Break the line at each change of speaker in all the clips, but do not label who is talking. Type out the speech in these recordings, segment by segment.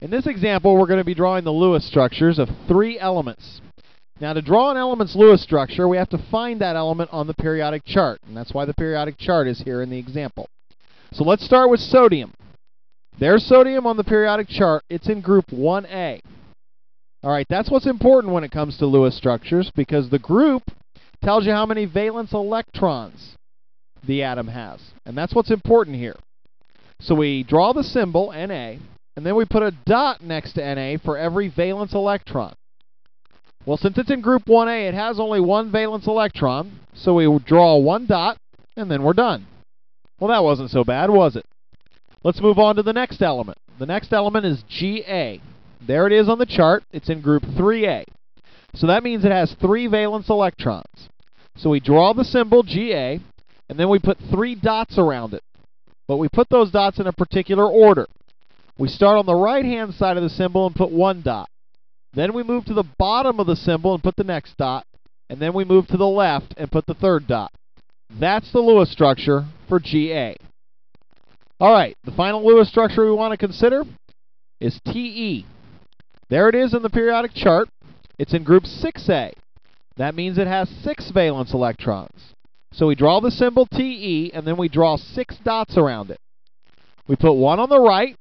In this example, we're going to be drawing the Lewis structures of three elements. Now, to draw an element's Lewis structure, we have to find that element on the periodic chart, and that's why the periodic chart is here in the example. So let's start with sodium. There's sodium on the periodic chart. It's in group 1A. All right, that's what's important when it comes to Lewis structures because the group tells you how many valence electrons the atom has. And that's what's important here. So we draw the symbol, Na, and then we put a dot next to Na for every valence electron. Well, since it's in group 1A, it has only one valence electron, so we draw one dot, and then we're done. Well, that wasn't so bad, was it? Let's move on to the next element. The next element is Ga. There it is on the chart. It's in group 3A. So that means it has three valence electrons. So we draw the symbol Ga, and then we put three dots around it. But we put those dots in a particular order. We start on the right-hand side of the symbol and put one dot. Then we move to the bottom of the symbol and put the next dot. And then we move to the left and put the third dot. That's the Lewis structure for Ga. All right, the final Lewis structure we want to consider is Te. There it is in the periodic chart. It's in group 6A. That means it has six valence electrons. So we draw the symbol Te, and then we draw six dots around it. We put one on the right,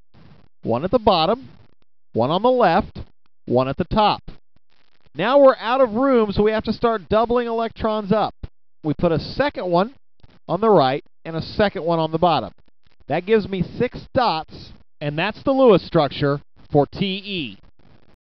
one at the bottom, one on the left, one at the top. Now we're out of room, so we have to start doubling electrons up. We put a second one on the right and a second one on the bottom. That gives me six dots, and that's the Lewis structure for Te.